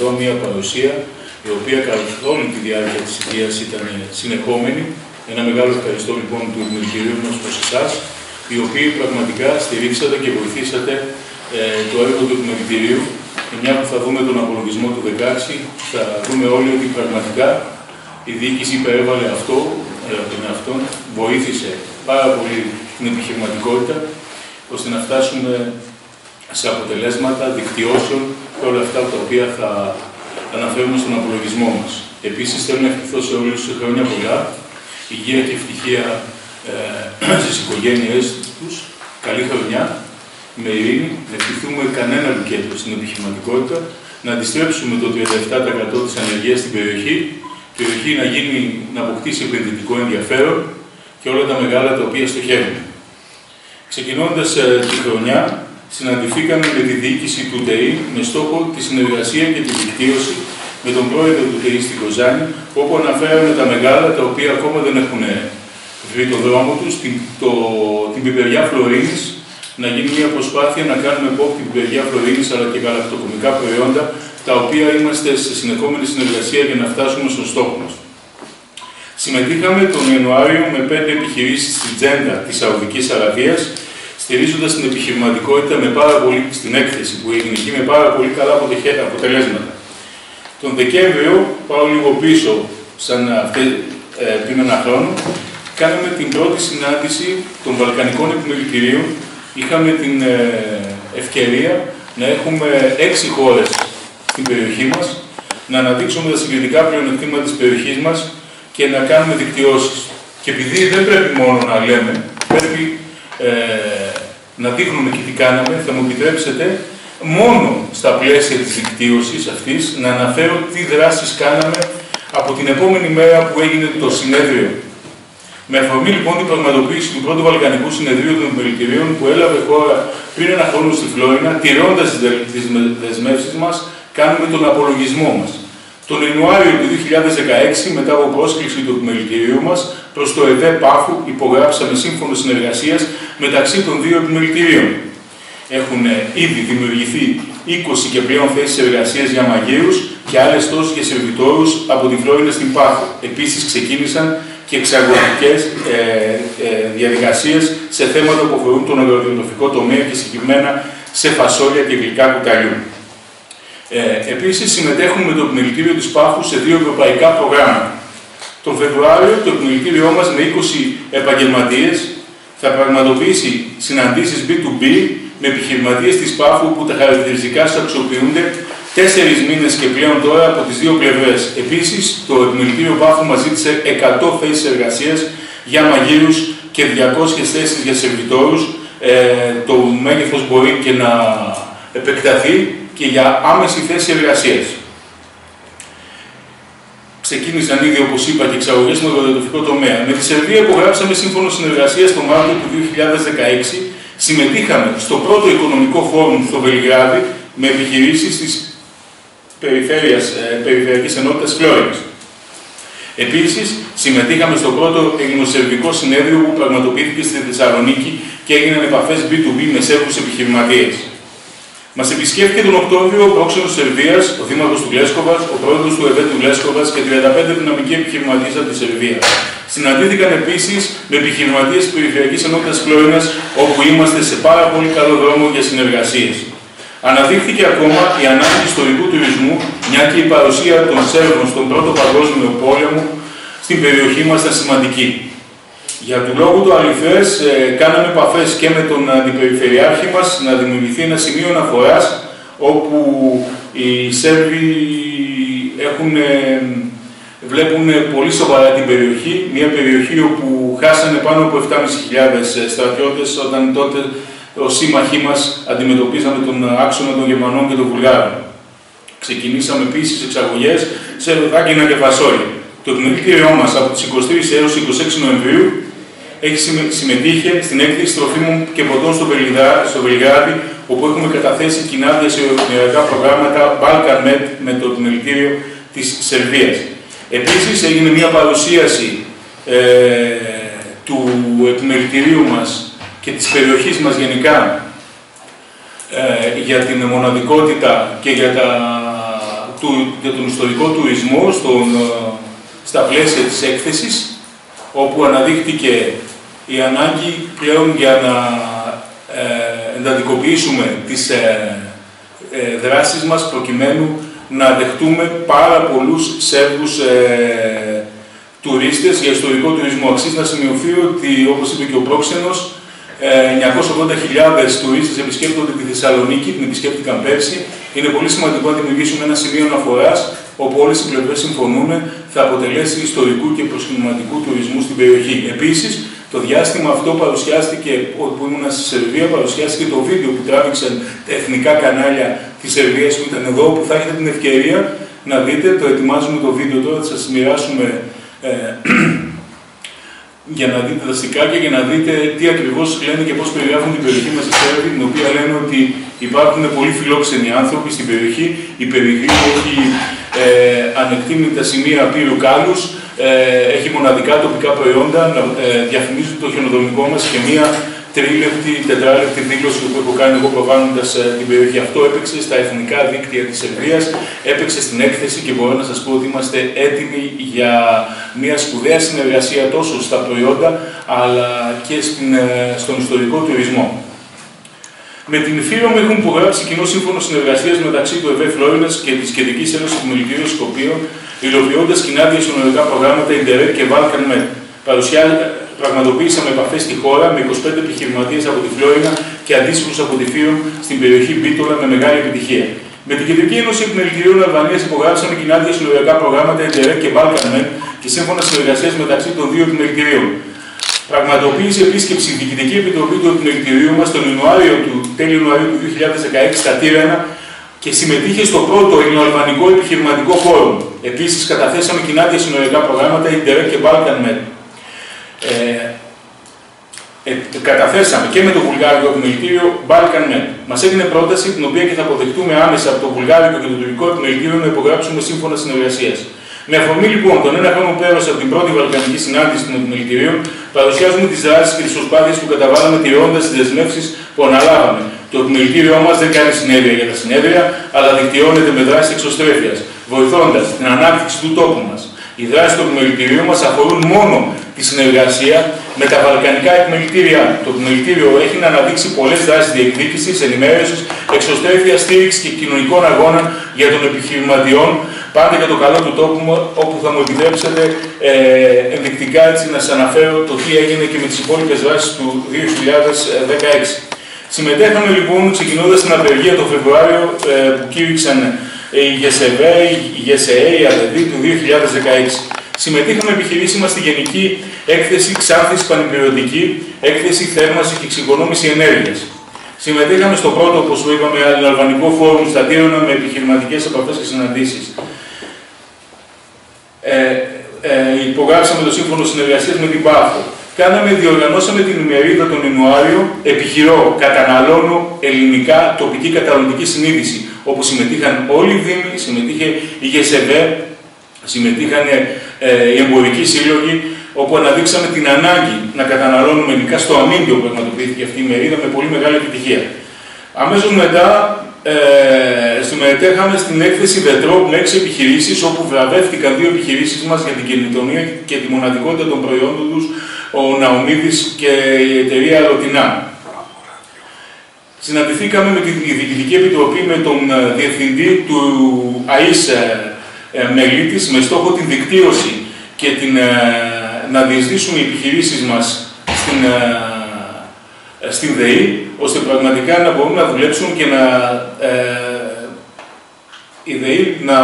εδώ μια παρουσία η οποία καθ' όλη τη διάρκεια της ιδείας ήταν συνεχόμενη. Ένα μεγάλο ευχαριστώ λοιπόν του Επιμελητηρίου μας προς εσάς, οι οποίοι πραγματικά στηρίξατε και βοηθήσατε ε, το έργο του Επιμελητηρίου. Και μια που θα δούμε τον απολογισμό του 16, θα δούμε όλοι ότι πραγματικά η διοίκηση υπερέβαλε αυτό, ε, τον εαυτό, βοήθησε πάρα πολύ την επιχειρηματικότητα, ώστε να φτάσουμε σε αποτελέσματα δικτυώσεων και όλα αυτά τα οποία θα αναφέρουμε στον απολογισμό μας. Επίσης, θέλω να ευχηθώ σε όλους τους χρόνια πολλά, υγεία και ευτυχία ε, στις οικογένειές τους, καλή χρονιά, με ειρήνη, να ευχηθούμε κανένα λουκέτο στην επιχειρηματικότητα, να αντιστρέψουμε το 37% της ανεργίας στην περιοχή, η περιοχή να, γίνει, να αποκτήσει επενδυτικό ενδιαφέρον και όλα τα μεγάλα τα οποία στοχεύουν. Ξεκινώντας ε, τη χρονιά, συναντηθήκαμε με τη διοίκηση του ΤΕΗ με στόχο τη συνεργασία και τη δικτύωση με τον πρόεδρο του ΤΕΗ στην Κοζάνη, όπου αναφέραμε τα μεγάλα τα οποία ακόμα δεν έχουν βρει τον δρόμο τους, την, το, την πιπεριά Φλωρίνης, να γίνει μια προσπάθεια να κάνουμε υπόψη την πιπεριά Φλωρίνης αλλά και γαλακτοκομικά προϊόντα, τα οποία είμαστε σε συνεχόμενη συνεργασία για να φτάσουμε στον στόχο μας. Συμμετείχαμε τον Ιανουάριο με πέντε επιχειρήσεις στην Τζέντα της Σαουδικής Αραβίας, στηρίζοντας την επιχειρηματικότητα με πάρα πολύ, στην έκθεση που έγινε εκεί με πάρα πολύ καλά αποτελέσματα. Τον Δεκέμβριο, πάω λίγο πίσω, σαν αυτή, ε, πριν ένα χρόνο, κάναμε την πρώτη συνάντηση των Βαλκανικών Επιμελητηρίων. Είχαμε την ε, ευκαιρία να έχουμε έξι χώρες στην περιοχή μας, να αναδείξουμε τα συγκριτικά πλεονεκτήματα της περιοχής μας και να κάνουμε δικτυώσεις. Και επειδή δεν πρέπει μόνο να λέμε, πρέπει ε, να δείχνουμε και τι κάναμε, θα μου επιτρέψετε μόνο στα πλαίσια της δικτύωσης αυτής να αναφέρω τι δράσεις κάναμε από την επόμενη μέρα που έγινε το συνέδριο. Με αφορμή λοιπόν την πραγματοποίηση του πρώτου Βαλκανικού Συνεδρίου των Επιμελητηρίων που έλαβε χώρα πριν ένα χρόνο στη Φλόρινα, τηρώντας τις δεσμεύσεις μας, κάνουμε τον απολογισμό μας. Τον Ιανουάριο του 2016, μετά από πρόσκληση του επιμελητηρίου μας, προς το ΕΔΕ Πάφου υπογράψαμε σύμφωνο συνεργασίας μεταξύ των δύο επιμελητηρίων. Έχουν ήδη δημιουργηθεί 20 και πλέον θέσεις εργασίας για μαγείρους και άλλες τόσες για σερβιτόρους από τη Φλόρινα στην Πάφου. Επίσης, ξεκίνησαν και εξαγωγικές ε, ε, διαδικασίες σε θέματα που αφορούν τον αγροδιοτροφικό τομέα και συγκεκριμένα σε φασόλια και γλυκά κουταλιού. Ε, Επίσης, συμμετέχουμε με το Επιμελητήριο της Πάφου σε δύο ευρωπαϊκά προγράμματα. Τον Φεβρουάριο, το Επιμελητήριό μας με 20 επαγγελματίες θα πραγματοποιήσει συναντήσεις B2B με επιχειρηματίες της Πάφου που τα χαρακτηριστικά σου αξιοποιούνται τέσσερις μήνες και πλέον τώρα από τις δύο πλευρές. Επίσης, το Επιμελητήριο Πάφου μας ζήτησε 100 θέσεις εργασίας για μαγείρους και 200 θέσεις για σερβιτόρους. Ε, το μέγεθος μπορεί και να επεκταθεί και για άμεση θέση εργασίας. Ξεκίνησαν ήδη, όπως είπα, και εξαγωγές στον αγροτικό τομέα. Με τη Σερβία υπογράψαμε σύμφωνο συνεργασίας τον Μάρτιο του 2016. Συμμετείχαμε στο πρώτο οικονομικό φόρουμ στο Βελιγράδι με επιχειρήσεις της ε, Περιφερειακής Ενότητας Φλόρινγκ. Επίσης, συμμετείχαμε στο πρώτο ελληνοσερβικό συνέδριο που πραγματοποιήθηκε στη Θεσσαλονίκη και έγιναν επαφές B2B με Σέρβους επιχειρηματίες. Μας επισκέφθηκε τον Οκτώβριο ο πρόξενο Σερβίας, ο δήμαρχος του Γλέσκοβας, ο πρόεδρος του ΕΒΕ του Γλέσκοβας και 35 δυναμικοί επιχειρηματίες από τη Σερβία. Συναντήθηκαν επίσης με επιχειρηματίες της Περιφερειακής Ενότητας Φλόρινα, όπου είμαστε σε πάρα πολύ καλό δρόμο για συνεργασίες. Αναδείχθηκε ακόμα η ανάγκη ιστορικού τουρισμού, μια και η παρουσία των Σέρβων στον Πρώτο Παγκόσμιο Πόλεμο στην περιοχή μας ήταν σημαντική. Για του λόγου του αληθές, ε, κάναμε επαφές και με τον αντιπεριφερειάρχη μας να δημιουργηθεί ένα σημείο αναφοράς όπου οι Σέρβοι έχουν, ε, βλέπουν πολύ σοβαρά την περιοχή, μια περιοχή όπου χάσανε πάνω από 7.500 στρατιώτες όταν τότε ως σύμμαχοί μας αντιμετωπίζαμε τον άξονα των Γερμανών και των Βουλγάρων. Ξεκινήσαμε επίσης εξαγωγές σε ροδάκινα και φασόλια. Το επιμελητήριό μας από τις 23 έως 26 Νοεμβρίου έχει συμμετείχε στην έκθεση τροφίμων και ποτών στο, στο Βελιγράδι, όπου έχουμε καταθέσει κοινά διασυνοριακά προγράμματα BalkanMed με το επιμελητήριο της Σερβίας. Επίσης έγινε μια παρουσίαση ε, του επιμελητηρίου μας και της περιοχής μας γενικά ε, για την μοναδικότητα και για τα του, για τον ιστορικό τουρισμό στον, στα πλαίσια της έκθεσης, όπου αναδείχτηκε η ανάγκη πλέον για να ε, εντατικοποιήσουμε τις ε, ε, δράσεις μας προκειμένου να δεχτούμε πάρα πολλούς Σέρβους ε, τουρίστες για ιστορικό τουρισμό. Αξίζει να σημειωθεί ότι, όπως είπε και ο πρόξενος, 980.000 τουρίστες επισκέπτονται τη Θεσσαλονίκη, την επισκέπτηκαν πέρσι. Είναι πολύ σημαντικό να δημιουργήσουμε ένα σημείο αναφοράς όπου όλες οι πλευρές συμφωνούν θα αποτελέσει ιστορικού και προσκυνηματικού τουρισμού στην περιοχή. Επίσης, το διάστημα αυτό παρουσιάστηκε, που ήμουν στη Σερβία, παρουσιάστηκε το βίντεο που τράβηξαν τα εθνικά κανάλια της Σερβίας που ήταν εδώ, που θα έχετε την ευκαιρία να δείτε. Το ετοιμάζουμε το βίντεο τώρα, θα σας μοιράσουμε ε, για να δείτε τα στικάκια και να δείτε τι ακριβώς λένε και πώς περιγράφουν την περιοχή μας οι Σέρβοι, την οποία λένε ότι υπάρχουν πολύ φιλόξενοι άνθρωποι στην περιοχή. Η περιοχή έχει ε, ανεκτήμητα σημεία πύρου κάλους, ε, έχει μοναδικά τοπικά προϊόντα, ε, διαφημίζουν το χιονοδομικό μας και μία τρίλεπτη, τετράλεπτη δήλωση που έχω κάνει εγώ προβάλλοντας ε, την περιοχή. Αυτό έπαιξε στα εθνικά δίκτυα της Σερβία, έπαιξε στην έκθεση και μπορώ να σας πω ότι είμαστε έτοιμοι για μια σπουδαία συνεργασία τόσο στα προϊόντα αλλά και στην, ε, στον ιστορικό τουρισμό. Με την μου έχουν υπογράψει κοινό σύμφωνο συνεργασίας μεταξύ του ΕΒΕ Φλόρινα και της Κεντρικής Ένωσης του Μιλικίου Σκοπίων, υλοποιώντας κοινά διασυνοριακά προγράμματα Ιντερνετ και Balkan Med πραγματοποίησαμε επαφές στη χώρα με 25 επιχειρηματίες από τη Φλόρινα και αντίστοιχους από τη Φύρο στην περιοχή Μπίτολα με μεγάλη επιτυχία. Με την Κεντρική Ένωση Επιμελητηρίων Αλβανίας υπογράψαμε κοινά διασυνοριακά προγράμματα Interreg και Balkan και σύμφωνα συνεργασίας μεταξύ των δύο επιμελητηρίων. Πραγματοποίησε επίσκεψη η Διοικητική Επιτροπή του Επιμελητηρίου μας τον Ιανουάριο του, τέλειο Ιανουαρίου του 2016 στα Τύρανα και συμμετείχε στο πρώτο ελληνοαλβανικό επιχειρηματικό χώρο. Επίσης, καταθέσαμε κοινά διασυνοριακά προγράμματα Interreg και Balkan ε, ε, καταθέσαμε και με το βουλγάρικο επιμελητήριο Balkan Med. Μας έγινε πρόταση την οποία και θα αποδεχτούμε άμεσα από το βουλγάρικο και το τουρκικό επιμελητήριο να υπογράψουμε σύμφωνα συνεργασία. Με αφορμή λοιπόν τον ένα χρόνο πέρασε από την πρώτη Βαλκανική συνάντηση των επιμελητηρίων, παρουσιάζουμε τις δράσεις και τις προσπάθειες που καταβάλαμε τηρώντας τις δεσμεύσεις που αναλάβαμε. Το επιμελητήριό μας δεν κάνει συνέδρια για τα συνέδρια, αλλά δικτυώνεται με δράσεις εξωστρέφειας, βοηθώντας την ανάπτυξη του τόπου μας. Οι δράσεις του επιμελητηρίου μας αφορούν μόνο τη συνεργασία με τα βαλκανικά επιμελητήρια. Το επιμελητήριο έχει να αναδείξει πολλές δράσεις διεκδίκησης, ενημέρωσης, εξωστρέφειας, στήριξης και κοινωνικών αγώνων για των επιχειρηματιών, πάντα για το καλό του τόπου μου, όπου θα μου επιτρέψετε ε, ενδεικτικά έτσι, να σας αναφέρω το τι έγινε και με τις υπόλοιπες δράσεις του 2016. Συμμετέχαμε λοιπόν ξεκινώντας την απεργία το Φεβρουάριο ε, που κήρυξαν η ΓΕΣΕΒΕ, η ΓΕΣΕΕ, η ΑΔΕΔ του 2016. Συμμετείχαμε επιχειρήσει μα στη Γενική Έκθεση Ξάνθη Πανεπιστημιακή, Έκθεση Θέρμανσης και Εξοικονόμησης Ενέργειας. Συμμετείχαμε στο πρώτο, όπως είπαμε, αλβανικό φόρουμ στα Τύρονα με επιχειρηματικές επαφές και συναντήσεις. Ε, ε, υπογράψαμε το σύμφωνο συνεργασίας με την ΠΑΦΟ. Κάναμε, διοργανώσαμε την ημερίδα τον Ιανουάριο, επιχειρώ, καταναλώνω ελληνικά τοπική καταναλωτική συνείδηση, όπου συμμετείχαν όλοι οι Δήμοι, συμμετείχε η ΓΕΣΕΒΕ, συμμετείχαν ε, οι εμπορικοί σύλλογοι, όπου αναδείξαμε την ανάγκη να καταναλώνουμε ελληνικά στο αμύντιο που πραγματοποιήθηκε αυτή η μερίδα με πολύ μεγάλη επιτυχία. Αμέσως μετά ε, συμμετέχαμε στην έκθεση Βετρόπ με έξι επιχειρήσεις, όπου βραβεύτηκαν δύο επιχειρήσεις μας για την κινητονία και τη μοναδικότητα των προϊόντων τους, ο Ναομίδης και η εταιρεία Ρωτινά. Συναντηθήκαμε με τη Διοικητική Επιτροπή με τον ε, Διευθυντή του ΑΙΣ ε, μελίτης με στόχο την δικτύωση και την, ε, να διεισδύσουν οι επιχειρήσεις μας στην, ε, στην ΔΕΗ, ώστε πραγματικά να μπορούν να δουλέψουν και να η ΔΕΗ να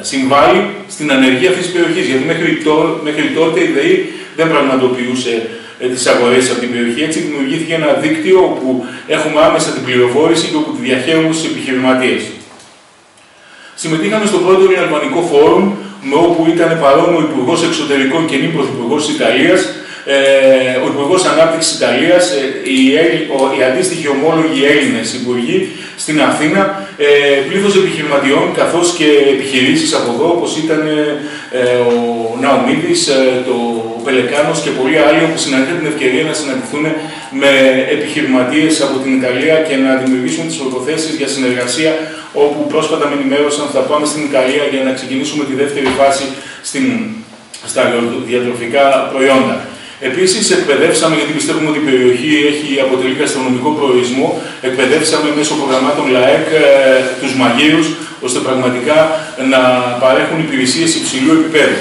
συμβάλλει στην ανεργία αυτής της περιοχής. Γιατί μέχρι, μέχρι τότε η ΔΕΗ δεν πραγματοποιούσε τις αγορές από την περιοχή. Έτσι δημιουργήθηκε ένα δίκτυο όπου έχουμε άμεσα την πληροφόρηση και όπου τη διαχέουμε στους επιχειρηματίες. Συμμετείχαμε στο πρώτο Αλβανικό Φόρουμ, με όπου ήταν παρόν ο Υπουργός Εξωτερικών και νυ Πρωθυπουργός της Ιταλίας, ε, ο Υπουργός Ανάπτυξης τη Ιταλίας, ε, οι, οι αντίστοιχοι ομόλογοι Έλληνε υπουργοί, στην Αθήνα ε, πλήθος επιχειρηματιών καθώς και επιχειρήσεις από εδώ όπως ήταν ε, ο Ναομίδης, ε, το Πελεκάνος και πολλοί άλλοι όπου συναντήσαν την ευκαιρία να συναντηθούν με επιχειρηματίες από την Ιταλία και να δημιουργήσουν τις προποθέσεις για συνεργασία όπου πρόσφατα με ενημέρωσαν θα πάμε στην Ιταλία για να ξεκινήσουμε τη δεύτερη φάση στην, στα διατροφικά προϊόντα. Επίσης, εκπαιδεύσαμε, γιατί πιστεύουμε ότι η περιοχή έχει αποτελεί γαστρονομικό προορισμό, εκπαιδεύσαμε μέσω προγραμμάτων ΛΑΕΚ ε, τους μαγείρους, ώστε πραγματικά να παρέχουν υπηρεσίες υψηλού επίπεδου.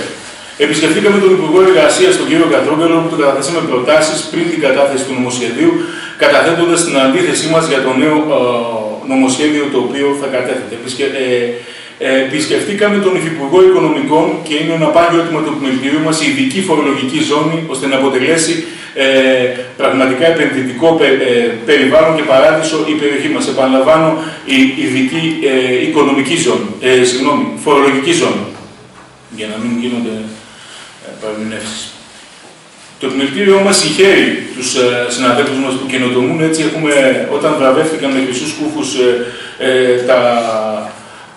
Επισκεφτήκαμε τον Υπουργό Εργασίας, τον κύριο Κατρόγκαλο, που του καταθέσαμε προτάσεις πριν την κατάθεση του νομοσχεδίου, καταθέτοντας την αντίθεσή μας για το νέο ε, νομοσχέδιο το οποίο θα κατέθετε. Ε, επισκεφτήκαμε τον Υφυπουργό Οικονομικών και είναι ένα πάγιο έτοιμο του επιμελητηρίου μας η ειδική φορολογική ζώνη ώστε να αποτελέσει ε, πραγματικά επενδυτικό ε, περιβάλλον και παράδεισο η περιοχή μας. Επαναλαμβάνω, η ειδική ε, οικονομική ζώνη, ε, συγγνώμη, φορολογική ζώνη, για να μην γίνονται ε, παραμηνεύσει. Το επιμελητήριό μας συγχαίρει τους ε, συναδέλφους μας που καινοτομούν. Έτσι, έχουμε, όταν βραβεύτηκαν με χρυσούς κούφου ε, ε, τα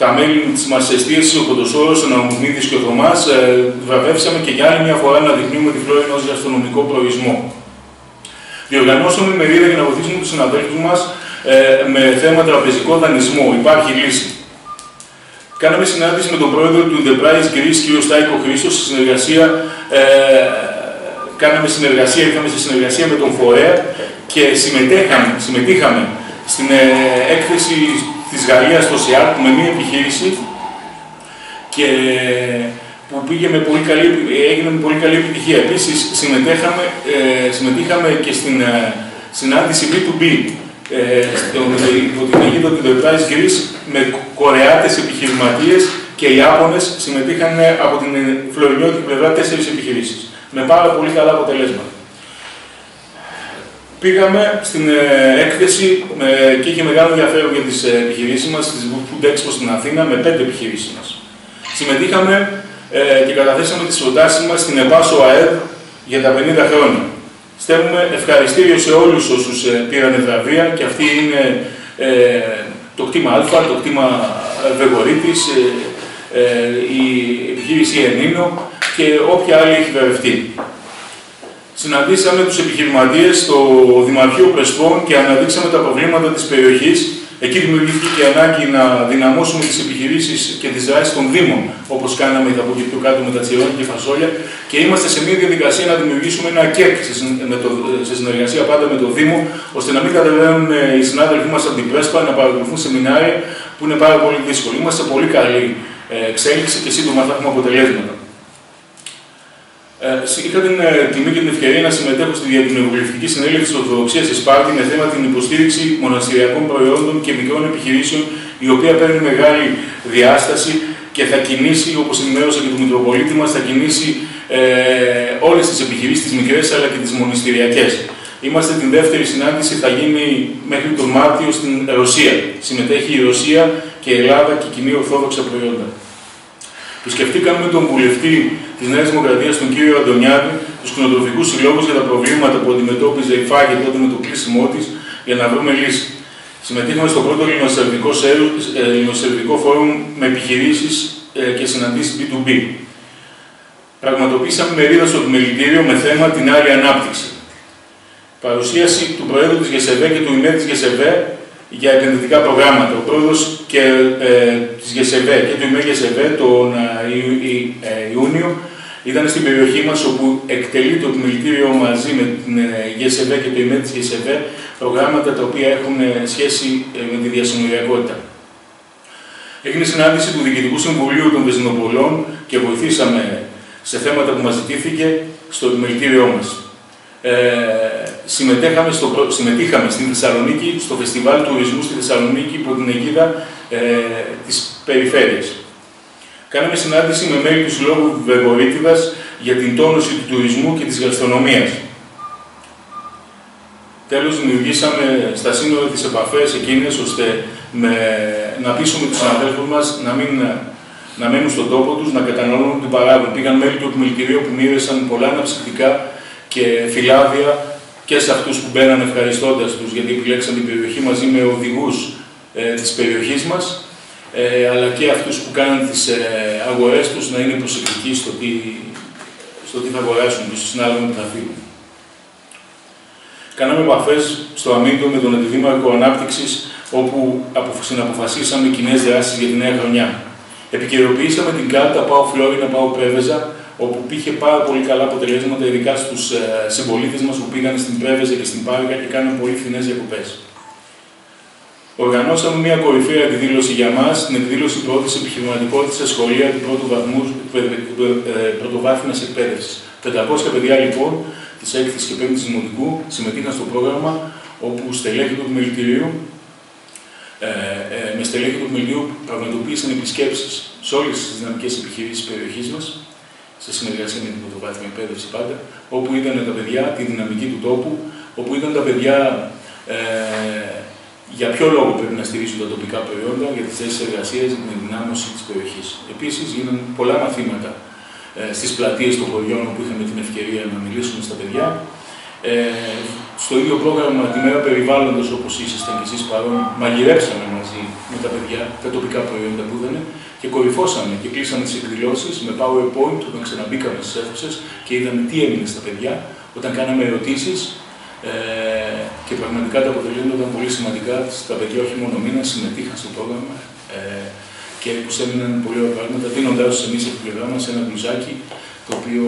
τα μέλη της μας εστίασης, ο Κοντοσόρο, ο Ναουμίδη και ο Θωμάς, ε, βραβεύσαμε και για άλλη μια φορά να δεικνύουμε τη Φλόριν ω γαστρονομικό προορισμό. Διοργανώσαμε μερίδα για να βοηθήσουμε τους συναδέλφους μας ε, με θέμα τραπεζικό δανεισμό. Υπάρχει λύση. Κάναμε συνάντηση με τον πρόεδρο του Enterprise Greece, κ. Στάικο Χρήστος, σε συνεργασία. Ε, κάναμε συνεργασία, ήρθαμε σε συνεργασία με τον Φορέα και συμμετείχαμε στην ε, έκθεση της Γαλλίας στο ΣΙΑΡ με μια επιχείρηση και που πήγε με πολύ καλή, έγινε με πολύ καλή επιτυχία. Επίσης συμμετείχαμε, ε, συμμετείχαμε και στην ε, συνάντηση B2B ε, υπό την αιγύδα του Enterprise Greece με κορεάτες επιχειρηματίες και οι Ιάπωνες συμμετείχαν από την φλωρινιώτικη πλευρά τέσσερις επιχειρήσεις με πάρα πολύ καλά αποτελέσματα. Πήγαμε στην ε, έκθεση με, και είχε μεγάλο ενδιαφέρον για τις ε, επιχειρήσεις μας, τη Food Expo στην Αθήνα, με πέντε επιχειρήσεις μας. Συμμετείχαμε ε, και καταθέσαμε τις προτάσεις μας στην ΕΠΑΣΟ ΑΕΔ για τα 50 χρόνια. Στέλνουμε ευχαριστήριο σε όλους όσους ε, πήραν βραβεία και αυτή είναι ε, το κτήμα Α, το κτήμα Βεγορίτη, η επιχείρηση Ενίνο και όποια άλλη έχει βραβευτεί συναντήσαμε τους επιχειρηματίες στο Δημαρχείο Πρεσπών και αναδείξαμε τα προβλήματα της περιοχής. Εκεί δημιουργήθηκε και η ανάγκη να δυναμώσουμε τις επιχειρήσεις και τις δράσεις των Δήμων, όπως κάναμε από εκεί πιο κάτω με τα τσιρόνια και φασόλια. Και είμαστε σε μια διαδικασία να δημιουργήσουμε ένα ΚΕΚ σε συνεργασία πάντα με το Δήμο, ώστε να μην κατεβαίνουν οι συνάδελφοί μας από την Πρέσπα να παρακολουθούν σεμινάρια που είναι πάρα πολύ δύσκολο. Είμαστε πολύ καλή ε, εξέλιξη και σύντομα θα έχουμε αποτελέσματα. Ε, είχα την ε, τιμή και την ευκαιρία να συμμετέχω στη Διατηνοβουλευτική Συνέλευση της Ορθοδοξίας στη Σπάρτη με θέμα την υποστήριξη μοναστηριακών προϊόντων και μικρών επιχειρήσεων, η οποία παίρνει μεγάλη διάσταση και θα κινήσει, όπως ενημέρωσα και το Μητροπολίτη μας, θα κινήσει ε, όλες τις επιχειρήσεις, τις μικρές αλλά και τις μοναστηριακές. Είμαστε την δεύτερη συνάντηση, θα γίνει μέχρι τον Μάρτιο στην Ρωσία. Συμμετέχει η Ρωσία και η Ελλάδα και κοινή Ορθόδοξα προϊόντα. Επισκεφτήκαμε τον βουλευτή της Νέας Δημοκρατίας, τον κύριο Αντωνιάδη, τους κτηνοτροφικού συλλόγους για τα προβλήματα που αντιμετώπιζε η ΦΑΓΕ τότε με το κλείσιμό της για να βρούμε λύση. Συμμετείχαμε στο πρώτο ελληνοσερβικό φόρουμ με επιχειρήσεις ε, και συναντήσεις B2B. Πραγματοποίησαμε μερίδα στο επιμελητήριο με θέμα την άλλη ανάπτυξη. Παρουσίαση του Προέδρου της ΓΕΣΕΒΕ και του ΙΜΕ της ΓΕΣΕΒΕ για επενδυτικά προγράμματα. Ο πρόεδρος και, ε, της ΓΕΣΕΒΕ και του ΙΜΕ ΓΕΣΕΒΕ τον ε, ε, Ιούνιο ήταν στην περιοχή μας όπου εκτελεί το επιμελητήριο μαζί με την ε, ΓΕΣΕΒΕ και το ΙΜΕ της ΓΕΣΕΒΕ προγράμματα τα οποία έχουν ε, σχέση με τη διασυνοριακότητα. Έγινε συνάντηση του Διοικητικού Συμβουλίου των Βεζινοπολών και βοηθήσαμε σε θέματα που μας ζητήθηκε στο επιμελητήριό μας. Ε, συμμετείχαμε, στο, συμμετείχαμε στην Θεσσαλονίκη, στο Φεστιβάλ Τουρισμού στη Θεσσαλονίκη υπό την αιγίδα ε, της περιφέρειας. Κάναμε συνάντηση με μέλη του Συλλόγου Βεργορίτιδας για την τόνωση του τουρισμού και της γαστρονομίας. Τέλος, δημιουργήσαμε στα σύνορα τις επαφές εκείνες, ώστε με, να πείσουμε τους συναδέλφους μας να, μην, να μένουν στον τόπο τους, να καταναλώνουν την παράγον. Πήγαν μέλη του επιμελητηρίου που μοίρασαν πολλά αναψυκτικά και φυλάδια και σε αυτούς που μπαίναν ευχαριστώντας τους, γιατί επιλέξαν την περιοχή μαζί με οδηγούς ε, της περιοχής μας, ε, αλλά και αυτούς που κάνουν τις ε, αγορές τους να είναι προσεκτικοί στο τι, στο τι θα αγοράσουν και στο συνάλλαγμα που θα φύγουν. Κάναμε επαφές στο Αμύντο με τον Αντιδήμαρχο Ανάπτυξης, όπου συναποφασίσαμε κοινές δράσεις για τη νέα χρονιά. Επικαιροποιήσαμε την κάρτα Πάω Φλόρινα, Πάω Πρέβεζα, όπου πήγε πάρα πολύ καλά αποτελέσματα, ειδικά στους ε, συμπολίτες μας που πήγαν στην Πρέβεζα και στην Πάρικα και κάνουν πολύ φθηνές διακοπές. Οργανώσαμε μια κορυφαία εκδήλωση για μας, την εκδήλωση πρώτης επιχειρηματικότητας σε σχολεία του πρώτου βαθμού ε, πρωτοβάθμιας εκπαίδευσης. 500 παιδιά λοιπόν της 6η και 5η Δημοτικού συμμετείχαν στο πρόγραμμα όπου στελέχη του επιμελητηρίου ε, ε, με στελέχη του επιμελητηρίου πραγματοποίησαν επισκέψεις σε όλες τις δυναμικές επιχειρήσεις της περιοχής μας, σε συνεργασία με την πρωτοβάθμια εκπαίδευση πάντα, όπου είδαν τα παιδιά τη δυναμική του τόπου, όπου είδαν τα παιδιά ε, για ποιο λόγο πρέπει να στηρίζουν τα τοπικά προϊόντα για τις θέσεις εργασίας, για την ενδυνάμωση της περιοχής. Επίσης, γίνανε πολλά μαθήματα ε, στις πλατείες των χωριών όπου είχαμε την ευκαιρία να μιλήσουμε στα παιδιά. Ε, στο ίδιο πρόγραμμα τη μέρα περιβάλλοντος, όπως ήσασταν και εσείς παρόν, μαγειρέψαμε μαζί με τα παιδιά τα τοπικά προϊόντα που είδανε και κορυφώσαμε και κλείσαμε τις εκδηλώσεις με PowerPoint όταν ξαναμπήκαμε στις αίθουσες και είδαμε τι έμεινε στα παιδιά, όταν κάναμε ερωτήσεις ε, και πραγματικά τα αποτελέσματα ήταν πολύ σημαντικά. Τα παιδιά όχι μόνο μήνα συμμετείχαν στο πρόγραμμα ε, και τους έμειναν πολύ ωραία πράγματα, δίνοντάς τους εμείς από την πλευρά μας ένα μπλουζάκι το οποίο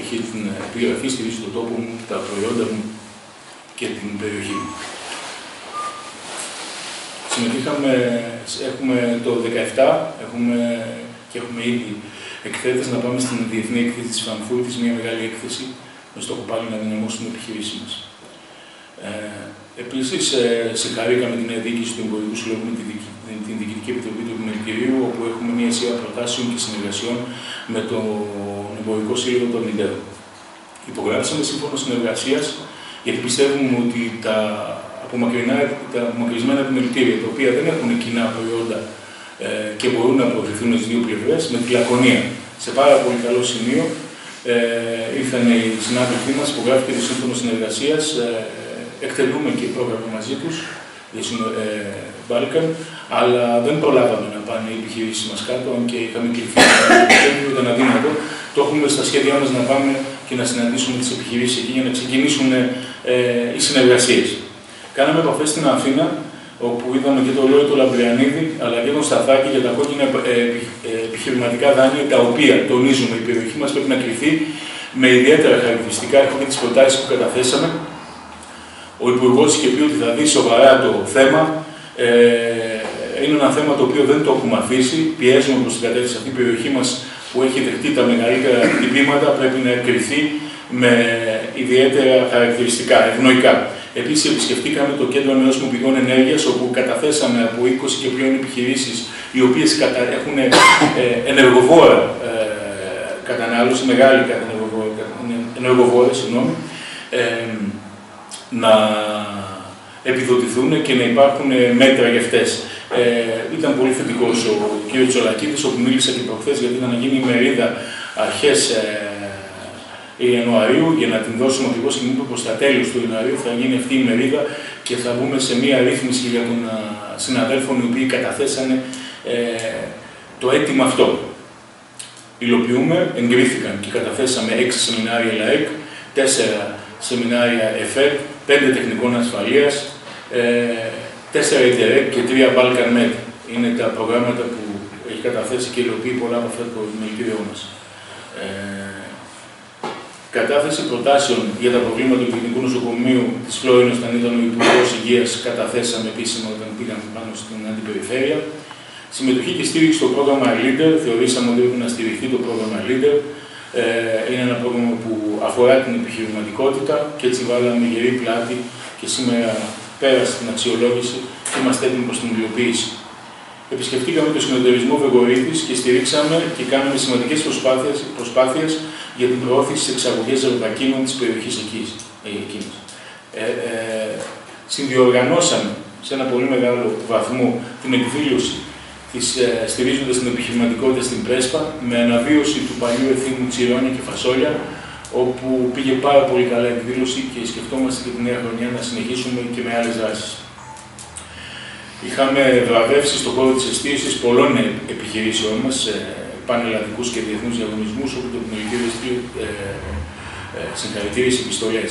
έχει την επιγραφή, στηρίζει τον τόπο μου, τα προϊόντα μου και την περιοχή μου. Συμμετείχαμε, έχουμε το 2017 έχουμε, και έχουμε ήδη εκθέτες να πάμε στην Διεθνή Εκθέση της Φανφούρτης, μια μεγάλη έκθεση, με στόχο πάλι να δυναμώσουμε την επιχειρήση μας. Ε, Επίσης, σε με την νέα διοίκηση του Εμπορικού Συλλόγου με την, την Διοικητική Επιτροπή του Επιμελητηρίου, όπου έχουμε μια σειρά προτάσεων και συνεργασιών με τον Εμπορικός Σύλλογο των Ιντερ. Υπογράψαμε σύμφωνο συνεργασίας, γιατί πιστεύουμε ότι τα απομακρυνά, τα απομακρυσμένα επιμελητήρια, τα οποία δεν έχουν κοινά προϊόντα ε, και μπορούν να προωθηθούν στις δύο πλευρές, με τη Λακωνία σε πάρα πολύ καλό σημείο. Ε, ήρθαν οι συνάδελφοί μας, υπογράφηκε το σύμφωνο συνεργασίας. Ε, εκτελούμε και πρόγραμμα μαζί τους για ε, Balkan, αλλά δεν προλάβαμε να πάνε οι επιχειρήσεις μας κάτω, αν και είχαμε κληθεί να ήταν αδύνατο. Το έχουμε στα σχέδιά μας να πάμε και να συναντήσουμε τις επιχειρήσεις εκεί για να ξεκινήσουν ε, οι συνεργασίες. Κάναμε επαφές στην Αθήνα, όπου είδαμε και το Λόγιο του Λαμπριανίδη, αλλά και τον Σταθάκη για τα κόκκινα ε, ε, επιχειρηματικά δάνεια, τα οποία τονίζουμε η περιοχή μας πρέπει να κρυθεί με ιδιαίτερα χαρακτηριστικά. Έχω και τις προτάσεις που καταθέσαμε ο Υπουργός είχε πει ότι θα δει σοβαρά το θέμα. Ε, είναι ένα θέμα το οποίο δεν το έχουμε αφήσει. Πιέζουμε προς την κατεύθυνση αυτή η περιοχή μας που έχει δεχτεί τα μεγαλύτερα χτυπήματα πρέπει να κρυθεί με ιδιαίτερα χαρακτηριστικά, ευνοϊκά. Επίσης, επισκεφτήκαμε το Κέντρο Νεώσιμων Πηγών Ενέργειας, όπου καταθέσαμε από 20 και πλέον επιχειρήσεις, οι οποίες έχουν ε, ενεργοβόρα ε, κατανάλωση, μεγάλη ενεργοβόρα, συγγνώμη, ε, να επιδοτηθούν και να υπάρχουν ε, μέτρα για αυτές. Ε, ήταν πολύ θετικός ο κ. Τσολακίδη, όπου μίλησα και προχθές γιατί ήταν να γίνει η μερίδα αρχές ε, Ιανουαρίου για να την δώσουμε ακριβώς και προς τα τέλη του Ιανουαρίου θα γίνει αυτή η μερίδα και θα μπούμε σε μία ρύθμιση για των συναδέλφων οι οποίοι καταθέσανε ε, το αίτημα αυτό. Υλοποιούμε, εγκρίθηκαν και καταθέσαμε έξι σεμινάρια ΛΑΕΚ, τέσσερα σεμινάρια ΕΦΕΚ, πέντε τεχνικών ασφαλείας, ε, τέσσερα Interreg και τρία Balkan Med. Είναι τα προγράμματα που έχει καταθέσει και υλοποιεί πολλά από αυτά το μελητήριό μα. Ε, κατάθεση προτάσεων για τα προβλήματα του Γενικού Νοσοκομείου της Φλόρινα, όταν ήταν ο Υπουργός Υγείας, καταθέσαμε επίσημα όταν πήγαμε πάνω στην αντιπεριφέρεια. Συμμετοχή και στήριξη στο πρόγραμμα Leader. Θεωρήσαμε ότι πρέπει να στηριχθεί το πρόγραμμα Leader. Ε, είναι ένα πρόγραμμα που αφορά την επιχειρηματικότητα και έτσι βάλαμε γερή πλάτη και σήμερα πέρασε την αξιολόγηση και είμαστε έτοιμοι προς την υλοποίηση. Επισκεφτήκαμε το συνεταιρισμό Βεγορίδη και στηρίξαμε και κάναμε σημαντικές προσπάθειες για την προώθηση της εξαγωγής ζευγακίνων της περιοχής εκεί. Ε, ε, συνδιοργανώσαμε σε ένα πολύ μεγάλο βαθμό την εκδήλωση της, ε, στηρίζοντας την επιχειρηματικότητα στην Πρέσπα με αναβίωση του παλιού ευθύνου τσιρόνια και φασόλια όπου πήγε πάρα πολύ καλά η εκδήλωση και σκεφτόμαστε και τη νέα χρονιά να συνεχίσουμε και με άλλες δράσεις. Είχαμε βραβεύσεις στον χώρο της εστίασης πολλών επιχειρήσεών μας σε πανελλαδικούς και διεθνούς διαγωνισμούς, όπου το Επιμελητήριο έστειλε ε, ε, συγχαρητήριε επιστολές.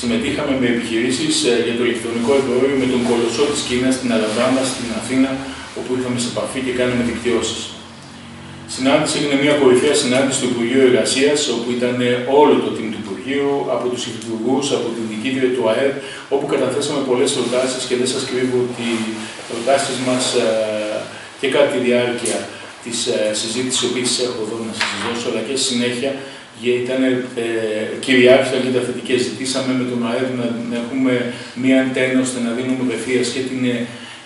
Συμμετείχαμε με επιχειρήσεις ε, για το ηλεκτρονικό εμπόριο με τον κολοσσό της Κίνας στην Αλαβάμα, στην Αθήνα, όπου είχαμε σε επαφή και κάναμε δικτυώσεις. Συνάντηση έγινε μια κορυφαία συνάντηση στο Υπουργείο Εργασίας, όπου ήταν όλο το team του Υπουργείου, από τους υπουργού, από την διοικήτρια του ΑΕΠ, όπου καταθέσαμε πολλές προτάσεις και δεν σας κρύβω ότι οι προτάσεις μας και κατά τη διάρκεια της συζήτησης, η οποία έχω εδώ να σας δώσω, αλλά και στη συνέχεια, ήταν ε, κυριάρχησαν και τα θετικέ. Ζητήσαμε με τον ΑΕΠ να, να έχουμε μία αντένα ώστε να δίνουμε απευθείας και την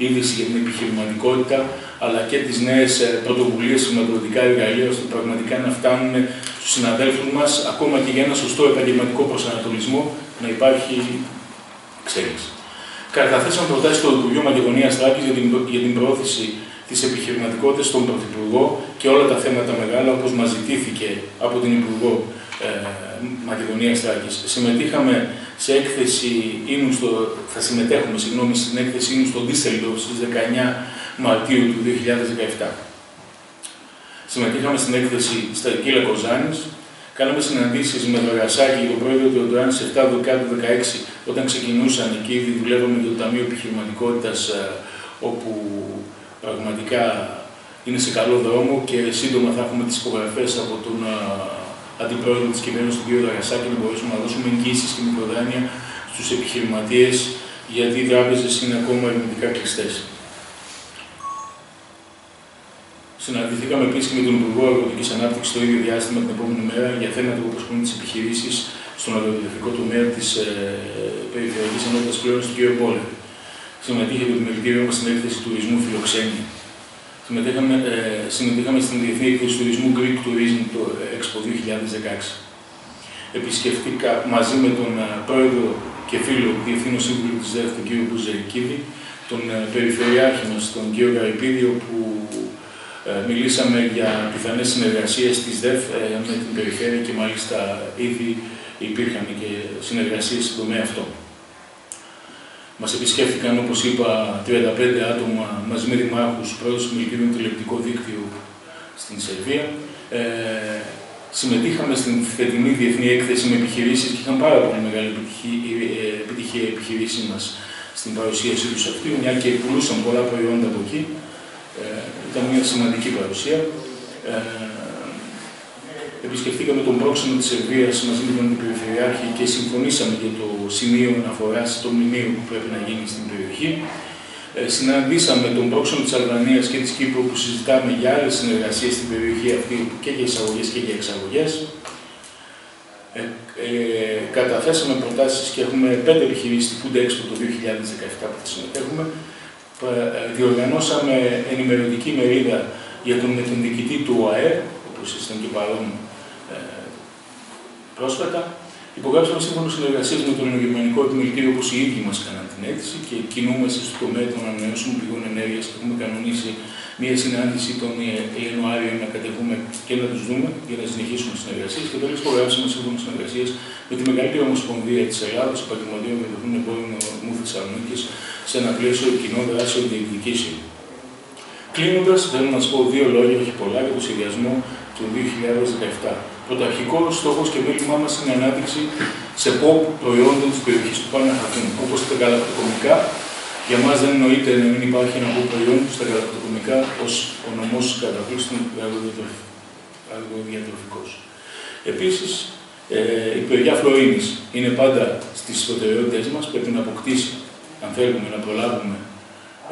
είδηση για την επιχειρηματικότητα, αλλά και τις νέες πρωτοβουλίες, χρηματοδοτικά εργαλεία, ώστε πραγματικά να φτάνουν στους συναδέλφους μας, ακόμα και για ένα σωστό επαγγελματικό προσανατολισμό, να υπάρχει εξέλιξη. Καταθέσαμε προτάσει στο Υπουργείο Μακεδονίας Τράκη για την, για την προώθηση της επιχειρηματικότητας στον Πρωθυπουργό και όλα τα θέματα μεγάλα, όπως μας ζητήθηκε από την Υπουργό ε, Μακεδονία Τράκη. Συμμετείχαμε σε έκθεση, στο, θα συμμετέχουμε συγγνώμη, στην έκθεση ίνου στο Ντίσσελντορφ στις 19 Μαρτίου του 2017. Συμμετείχαμε στην έκθεση στα Κύλα Κοζάνης, Κάναμε συναντήσεις με τον Ρασάκη και τον πρόεδρο του Οντράν σε 7 Δεκάτου 16, όταν ξεκινούσαν εκεί, ήδη δουλεύαμε με το Ταμείο Επιχειρηματικότητας, ε, όπου πραγματικά είναι σε καλό δρόμο και σύντομα θα έχουμε τις υπογραφές από τον ε, αντιπρόεδρο της κυβέρνησης, τον κ. Δαγασάκη, να μπορέσουμε να δώσουμε εγγύσει και μικροδάνεια στους επιχειρηματίες, γιατί οι τράπεζες είναι ακόμα ερμηνευτικά κλειστές. Συναντηθήκαμε επίσης και με τον Υπουργό Αγροτικής Ανάπτυξης το ίδιο διάστημα την επόμενη μέρα για θέματα που απασχολούν τις επιχειρήσεις στον αγροτικό τομέα της ε, Περιφερειακής Ενότητας πλέον του κ. Πόλεμ. Συμμετείχε το επιμελητήριο μας στην έκθεση τουρισμού Φιλοξένη. Συμμετείχαμε, ε, συμμετείχαμε στην Διεθνή Έκθεση Τουρισμού Greek Tourism το Expo 2016. Επισκεφτήκα μαζί με τον ε, πρόεδρο και φίλο διευθύνου σύμβουλου της ΔΕΦ, τον κ. Μπουζερικίδη, τον ε, περιφερειάρχη μα, τον κ. Γαϊπίδη, όπου ε, μιλήσαμε για πιθανές συνεργασίες της ΔΕΦ με την περιφέρεια και μάλιστα ήδη υπήρχαν και συνεργασίες στον τομέα αυτό. Μας επισκέφθηκαν, όπως είπα, 35 άτομα μαζί με δημάρχους, πρόεδρος του Μιλητήριου Τηλεοπτικό Δίκτυο στην Σερβία. Ε, συμμετείχαμε στην φετινή διεθνή έκθεση με επιχειρήσεις και είχαν πάρα πολύ μεγάλη επιτυχία οι επιχειρήσεις μας στην παρουσίασή τους αυτή, μια και πουλούσαν πολλά προϊόντα από εκεί. Ε, ήταν μια σημαντική παρουσία. Ε, επισκεφτήκαμε τον πρόξενο της Σερβία μαζί με τον Περιφερειάρχη και συμφωνήσαμε για το σημείο αναφοράς στο μνημείο που πρέπει να γίνει στην περιοχή. Ε, συναντήσαμε τον πρόξενο της Αλβανίας και της Κύπρου που συζητάμε για άλλες συνεργασίες στην περιοχή αυτή και για εισαγωγές και για εξαγωγές. Ε, ε, καταθέσαμε προτάσεις και έχουμε πέντε επιχειρήσεις στη Food Expo το 2017 που θα συμμετέχουμε. Ε, διοργανώσαμε ενημερωτική μερίδα για τον, τον διοικητή του ΟΑΕ, όπω ήσταν και παρόν πρόσφατα. Υπογράψαμε σύμφωνο συνεργασίας με τον Γερμανικό Επιμελητήριο, όπως οι ίδιοι μας κάναν την αίτηση και κινούμαστε στο τομέα των ανανεώσιμων πηγών ενέργειας και έχουμε κανονίσει μια συνάντηση τον Ιανουάριο να κατεβούμε και να τους δούμε για να συνεχίσουμε συνεργασίες. Και τέλος υπογράψαμε σύμφωνο συνεργασίας με τη μεγαλύτερη Ομοσπονδία της Ελλάδα, Επαγγελματίων για το Εμπόριο Νομού Θεσσαλονίκης, σε ένα πλαίσιο κοινών δράσεων διεκδικήσεων. Κλείνοντας, θέλω να σας πω δύο λόγια, όχι πολλά, για το σχεδιασμό του 2017. Πρωταρχικό στόχος και μέλημά μας είναι η ανάπτυξη σε pop προϊόντων της περιοχής που πάνε να χαθούν. Όπως τα γαλακτοκομικά, για μας δεν εννοείται να μην υπάρχει ένα pop προϊόν στα γαλακτοκομικά ως ο νομός καταπλήστων αργοδιατροφικό. Επίσης, ε, η παιδιά Φλωρίνη είναι πάντα στις προτεραιότητες μας. Πρέπει να αποκτήσει, αν θέλουμε να προλάβουμε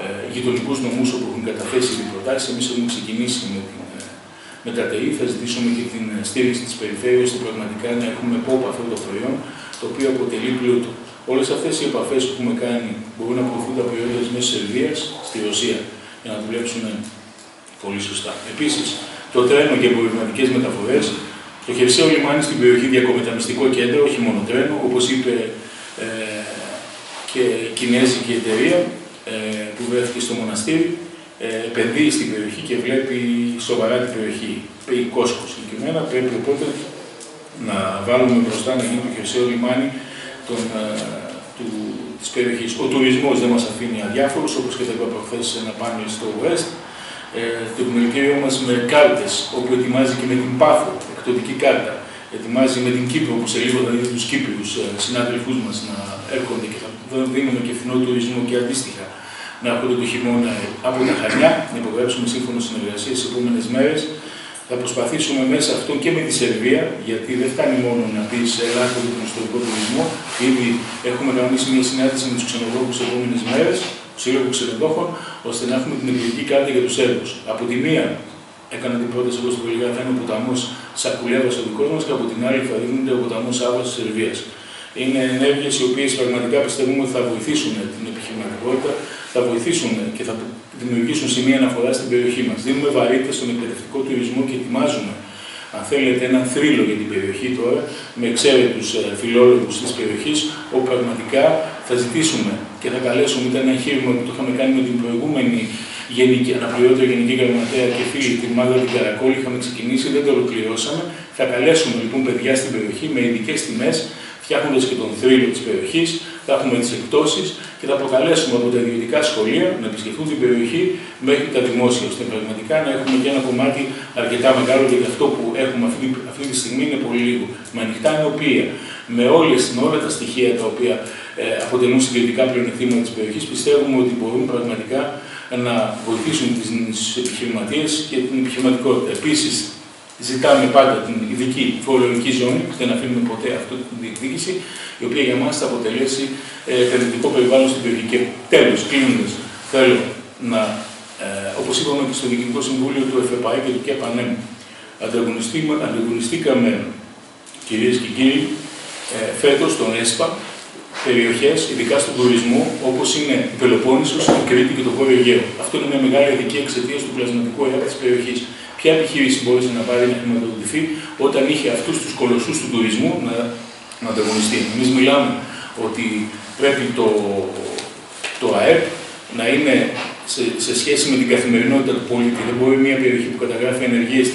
ε, γειτονικούς νομούς όπου έχουν καταθέσει οι προτάσει. Εμείς έχουμε ξεκινήσει με την με τα ΤΕΗ θα ζητήσουμε και την στήριξη της περιφέρειας ώστε πραγματικά να έχουμε πόπο αυτό το προϊόν, το οποίο αποτελεί πλούτο. Όλες αυτές οι επαφές που έχουμε κάνει μπορούν να προωθούν τα προϊόντα της Μέσης Σερβία στη Ρωσία για να δουλέψουν πολύ σωστά. Επίσης, το τρένο και εμπορευματικέ μεταφορές, το χερσαίο λιμάνι στην περιοχή διακομεταμιστικό κέντρο, όχι μόνο τρένο, όπως είπε ε, και η Κινέζικη εταιρεία ε, που βρέθηκε στο μοναστήρι, ε, επενδύει στην περιοχή και βλέπει σοβαρά την περιοχή. Η Κόσκος συγκεκριμένα πρέπει οπότε να βάλουμε μπροστά να γίνει το χερσαίο λιμάνι των ε, του, της περιοχής. Ο τουρισμός δεν μας αφήνει αδιάφορους, όπως και τα είπα προχθές σε ένα πάνελ στο West. Ε, το επιμελητήριό μας με κάρτες, όπου ετοιμάζει και με την Πάφο, εκδοτική κάρτα, ετοιμάζει με την Κύπρο, που σε λίγο θα δείτε τους Κύπριους ε, συνάδελφούς μας να έρχονται και θα δίνουμε και φθηνό τουρισμό και αντίστοιχα να έρχονται το χειμώνα από τα Χανιά, να υπογράψουμε σύμφωνο συνεργασίας τις επόμενες μέρες. Θα προσπαθήσουμε μέσα αυτό και με τη Σερβία, γιατί δεν φτάνει μόνο να πει Ελλάδα για τον ιστορικό τουρισμό. Ήδη έχουμε κανονίσει μια συνάντηση με τους ξενοδόχου τις επόμενες μέρες, σύλλογο ξενοδόχων, ώστε να έχουμε την εκλογική κάρτα για τους Σέρβους. Από τη μία έκανα την πρόταση εγώ στο Βελγά, θα είναι ο ποταμός Σακουλέβα ο δικός μας, και από την άλλη θα δίνεται ο ποταμός Άβας της Σερβίας. Είναι ενέργειες οι οποίες πραγματικά πιστεύουμε ότι θα βοηθήσουν την επιχειρηματικότητα, θα βοηθήσουν και θα δημιουργήσουν σημεία αναφοράς στην περιοχή μας. Δίνουμε βαρύτητα στον εκπαιδευτικό τουρισμό και ετοιμάζουμε, αν θέλετε, έναν θρύλο για την περιοχή τώρα, με εξαίρετους ε, φιλόλογους της περιοχής, όπου πραγματικά θα ζητήσουμε και θα καλέσουμε. Ήταν ένα εγχείρημα που το είχαμε κάνει με την προηγούμενη γενική, αναπληρώτρια Γενική Γραμματέα και φίλη τη Μάγδα την Καρακόλη. Είχαμε ξεκινήσει, δεν το ολοκληρώσαμε. Θα καλέσουμε λοιπόν παιδιά στην περιοχή με ειδικές τιμές φτιάχνοντας και τον θρύλο της περιοχής, θα έχουμε τις εκπτώσεις και θα προκαλέσουμε από τα ιδιωτικά σχολεία να επισκεφθούν την περιοχή μέχρι τα δημόσια, ώστε πραγματικά να έχουμε και ένα κομμάτι αρκετά μεγάλο, γιατί αυτό που έχουμε αυτή, αυτή τη στιγμή είναι πολύ λίγο. Με ανοιχτά νεοπία, με, όλες, με όλα τα στοιχεία τα οποία ε, αποτελούν συγκριτικά πλεονεκτήματα της περιοχής, πιστεύουμε ότι μπορούν πραγματικά να βοηθήσουν τις επιχειρηματίες και την επιχειρηματικότητα. Επίσης, Ζητάμε πάντα την ειδική φορολογική ζώνη, δεν αφήνουμε ποτέ αυτή την διεκδίκηση, η οποία για μας θα αποτελέσει ε, επενδυτικό περιβάλλον στην περιοχή. Και τέλος, κλείνοντας, θέλω να, ε, όπως είπαμε και στο Διοικητικό Συμβούλιο του ΕΦΕΠΑΕ και του ΚΕΠΑΝΕΜ, ανταγωνιστήκαμε, κυρίες και κύριοι, ε, φέτος στον ΕΣΠΑ, περιοχές, ειδικά στον τουρισμό, όπως είναι η Πελοπόννησος, η Κρήτη και το Βόρειο Αιγαίο. Αυτό είναι μια μεγάλη αδική εξαιτίας του πλασματικού αέρα της περιοχής. Ποια επιχείρηση μπορούσε να πάρει να χρηματοδοτηθεί όταν είχε αυτούς τους κολοσσούς του τουρισμού να, να ανταγωνιστεί. Εμείς μιλάμε ότι πρέπει το, το ΑΕΠ να είναι σε, σε, σχέση με την καθημερινότητα του πολίτη. Δεν μπορεί μια περιοχή που καταγράφει ενεργείες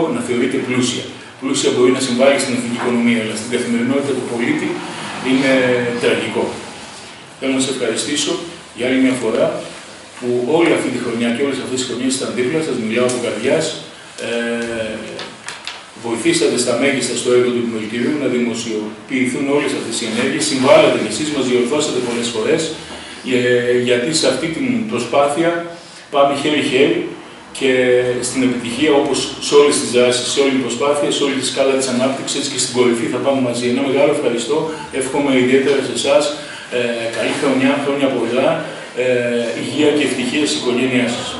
37% να θεωρείται πλούσια. Πλούσια μπορεί να συμβάλλει στην εθνική οικονομία, αλλά στην καθημερινότητα του πολίτη είναι τραγικό. Θέλω να σα ευχαριστήσω για άλλη μια φορά που όλη αυτή τη χρονιά και όλες αυτές τις χρονιές ήταν δίπλα σας, μιλάω από καρδιάς, ε, βοηθήσατε στα μέγιστα στο έργο του Επιμελητηρίου να δημοσιοποιηθούν όλες αυτές οι ενέργειες, συμβάλλατε και εσείς, μας διορθώσατε πολλές φορές, ε, γιατί σε αυτή την προσπάθεια πάμε χέρι-χέρι και στην επιτυχία, όπως σε όλες τις δράσεις, σε όλη την προσπάθεια, σε όλη τη σκάλα της ανάπτυξης και στην κορυφή θα πάμε μαζί. Ένα μεγάλο ευχαριστώ, εύχομαι ιδιαίτερα σε εσάς. Ε, καλή χρονιά, χρόνια πολλά ε, υγεία και ευτυχία στην οικογένειά σας.